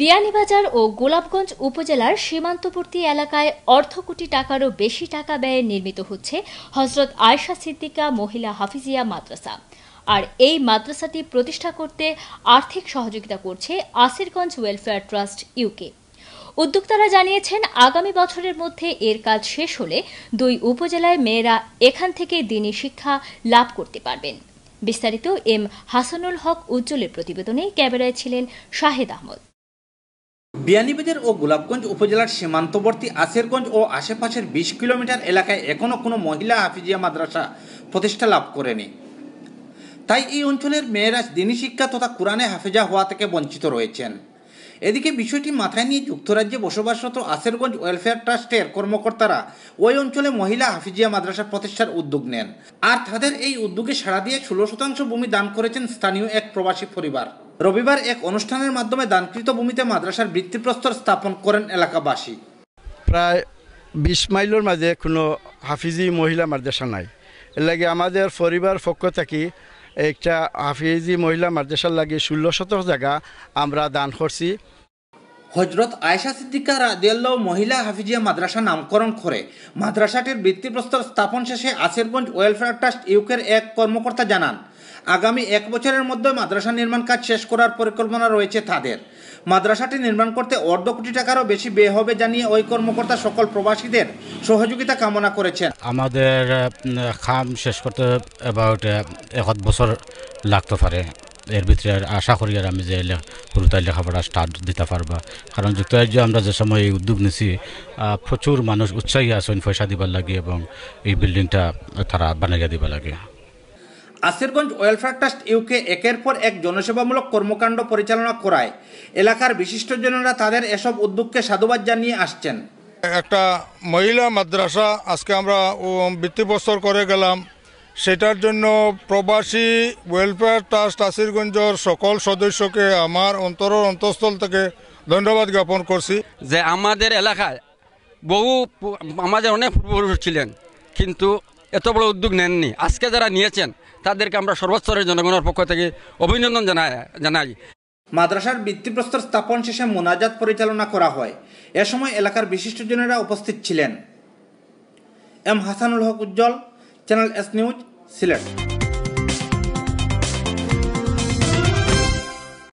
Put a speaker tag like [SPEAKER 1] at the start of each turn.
[SPEAKER 1] বিয়ানীবাজার ও গোলাপগঞ্জ উপজেলার সীমান্তবর্তী এলাকায় অর্ধ কোটি টাকারও বেশি টাকা ব্যয়ে নির্মিত হচ্ছে হজরত আয়শা সিদ্দিকা মহিলা হাফিজিয়া মাদ্রাসা। আর এই মাদ্রাসাটি প্রতিষ্ঠা করতে আর্থিক সহযোগিতা করছে আসিরগঞ্জ ওয়েলফেয়ার ট্রাস্ট ইউকে। উদ্যোক্তারা জানিয়েছেন, আগামী বছরের মধ্যে এর কাজ শেষ হলে দুই উপজেলায় মেয়েরা এখান থেকে দিনী শিক্ষা লাভ করতে পারবেন। বিস্তারিত এম হাসানুল হক উজ্জ্বলের প্রতিবেদনে ক্যামেরায় ছিলেন শাহেদ আহমদ।
[SPEAKER 2] বিয়ানীবাজার ও গোলাপগঞ্জ উপজেলার সীমান্তবর্তী আসেরগঞ্জ ও আশেপাশের বিশ কিলোমিটার এলাকায় এখনও কোনো মহিলা হাফিজিয়া মাদ্রাসা প্রতিষ্ঠা লাভ করেনি। তাই এই অঞ্চলের মেয়েরা দিনী শিক্ষা তথা কোরআনে হাফেজা হওয়া থেকে বঞ্চিত রয়েছেন। এদিকে বিষয়টি মাথায় নিয়ে যুক্তরাজ্যে বসবাসরত আসেরগঞ্জ ওয়েলফেয়ার ট্রাস্টের কর্মকর্তারা ওই অঞ্চলে মহিলা হাফিজিয়া মাদ্রাসা প্রতিষ্ঠার উদ্যোগ নেন। আর তাদের এই উদ্যোগে সাড়া দিয়ে ষোলো শতাংশ ভূমি দান করেছেন স্থানীয় এক প্রবাসী পরিবার। রবিবার এক অনুষ্ঠানের মাধ্যমে দানকৃত ভূমিতে মাদ্রাসার ভিত্তিপ্রস্তর স্থাপন করেন এলাকাবাসী।
[SPEAKER 3] প্রায় বিশ মাইলের মাঝে কোনো হাফিজি মহিলা মাদ্রাসা নাই। এর লাগে আমাদের পরিবার পক্ষ থেকে একটা হাফিজি মহিলা মাদ্রাসার লাগে ষোলো শতক জায়গা আমরা দান করছি।
[SPEAKER 2] হজরত আয়েশা সিদ্দিকা রাদিয়াল্লাহ মহিলা হাফিজিয়া মাদ্রাসা নামকরণ করে। মাদ্রাসাটির ভিত্তিপ্রস্তর স্থাপন শেষে আসিরগঞ্জ ওয়েলফেয়ার ট্রাস্ট ইউকের এক কর্মকর্তা জানান, আগামী এক বছরের মধ্যে মাদ্রাসা নির্মাণ কাজ শেষ করার পরিকল্পনা রয়েছে তাদের। মাদ্রাসাটি নির্মাণ করতে অর্ধ কোটি টাকারও বেশি ব্যয় হবে জানিয়ে ওই কর্মকর্তা সকল প্রবাসীদের সহযোগিতা কামনা করেছেন।
[SPEAKER 4] আমাদের খাম শেষ করতে অ্যাবাউট এক বছর লাগতে পারে। এর ভিতরে আর আশা করি আর আমি যে পুরোটাই লেখাপড়া স্টার্ট দিতে পারবা। কারণ যুক্তরাজ্য আমরা যে সময় এই উদ্যোগ নিছি প্রচুর মানুষ উৎসাহী আছেন পয়সা দিবার লাগে এবং এই বিল্ডিংটা তারা বানাইয়া দিবা লাগে।
[SPEAKER 2] আসিরগঞ্জ ওয়েলফেয়ার ট্রাস্ট ইউকে একের পর এক জনসেবামূলক কর্মকাণ্ড পরিচালনা করায়। এলাকার বিশিষ্ট বিশিষ্টজনেরা তাদের এসব উদ্যোগকে সাধুবাদ জানিয়ে আসছেন।
[SPEAKER 5] একটা মহিলা মাদ্রাসা আজকে আমরা উম, বছর করে গেলাম। সেটার জন্য প্রবাসী ওয়েলফেয়ার ট্রাস্ট আসিরগঞ্জের সকল সদস্যকে আমার অন্তর অন্তঃস্থল থেকে ধন্যবাদ জ্ঞাপন করছি।
[SPEAKER 6] যে আমাদের এলাকায় বহু আমাদের অনেক পূর্বপুরুষ ছিলেন কিন্তু এত বড় উদ্যোগ নেননি। আজকে যারা নিয়েছেন তাদেরকে আমরা সর্বস্তরের জনগণের পক্ষ থেকে অভিনন্দন জানাই জানাই।
[SPEAKER 2] মাদ্রাসার ভিত্তিপ্রস্তর স্থাপন শেষে মোনাজাত পরিচালনা করা হয়। এ সময় এলাকার বিশিষ্টজনেরা উপস্থিত ছিলেন। M Hasanul Haque Ujjwal channel S news Siler.